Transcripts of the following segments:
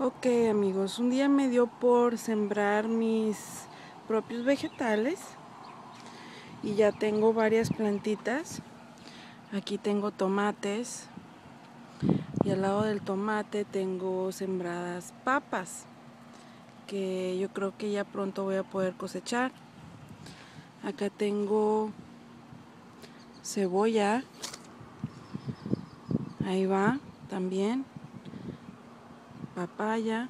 Ok amigos, un día me dio por sembrar mis propios vegetales y ya tengo varias plantitas. Aquí tengo tomates y al lado del tomate tengo sembradas papas que yo creo que ya pronto voy a poder cosechar. Acá tengo cebolla, ahí va también papaya.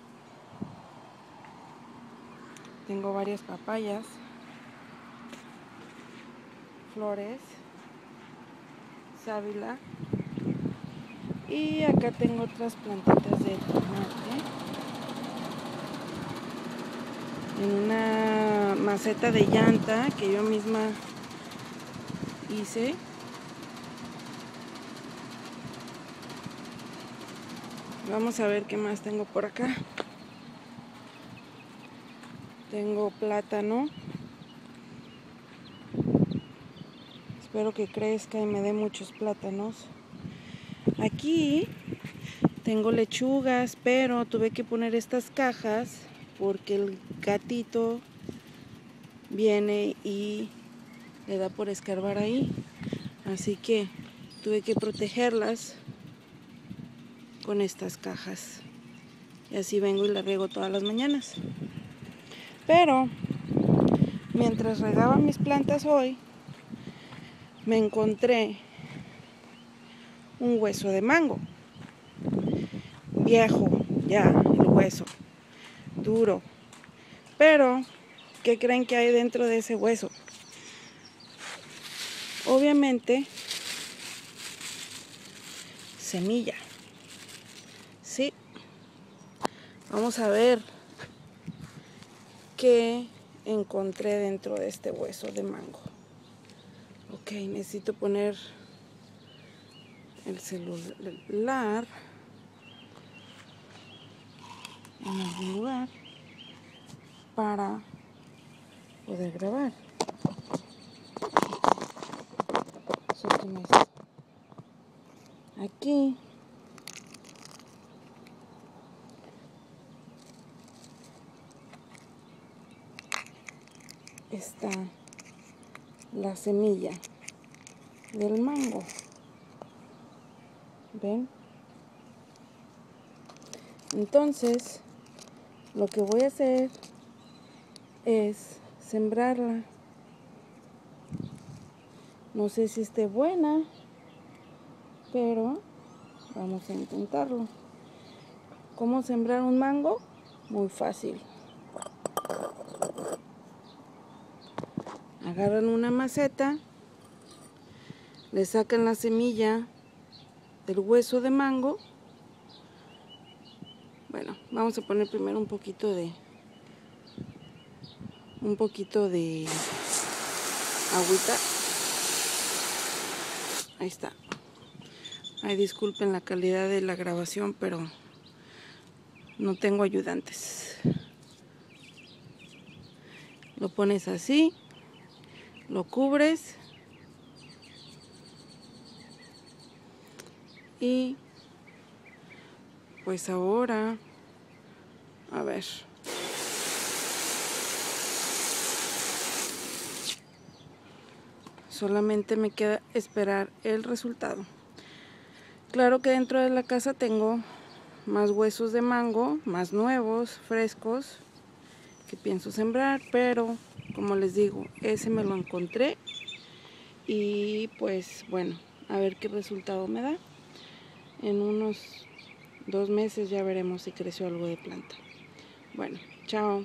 Tengo varias papayas, flores, sábila. Y acá tengo otras plantitas de tomate. En una maceta de llanta que yo misma hice. Vamos a ver qué más tengo por acá. Tengo plátano. Espero que crezca y me dé muchos plátanos. Aquí tengo lechugas, pero tuve que poner estas cajas porque el gatito viene y le da por escarbar ahí. Así que tuve que protegerlas con estas cajas. Y así vengo y la riego todas las mañanas. Pero mientras regaba mis plantas hoy, me encontré un hueso de mango. Viejo, ya, el hueso. Duro. Pero, ¿qué creen que hay dentro de ese hueso? Obviamente, semilla. Vamos a ver qué encontré dentro de este hueso de mango. Ok, necesito poner el celular en algún lugar para poder grabar. Aquí está la semilla del mango. ¿Ven? Entonces, lo que voy a hacer es sembrarla. No sé si esté buena, pero vamos a intentarlo. ¿Cómo sembrar un mango? Muy fácil. Agarran una maceta, le sacan la semilla del hueso de mango. Bueno, vamos a poner primero un poquito de un poquito de agüita. Ahí está. Ay, disculpen la calidad de la grabación, pero no tengo ayudantes. Lo pones así lo cubres. Y pues ahora a ver. Solamente me queda esperar el resultado. Claro que dentro de la casa tengo más huesos de mango más nuevos frescos que pienso sembrar pero como les digo, ese me lo encontré y pues bueno, a ver qué resultado me da. En unos dos meses ya veremos si creció algo de planta. Bueno, chao.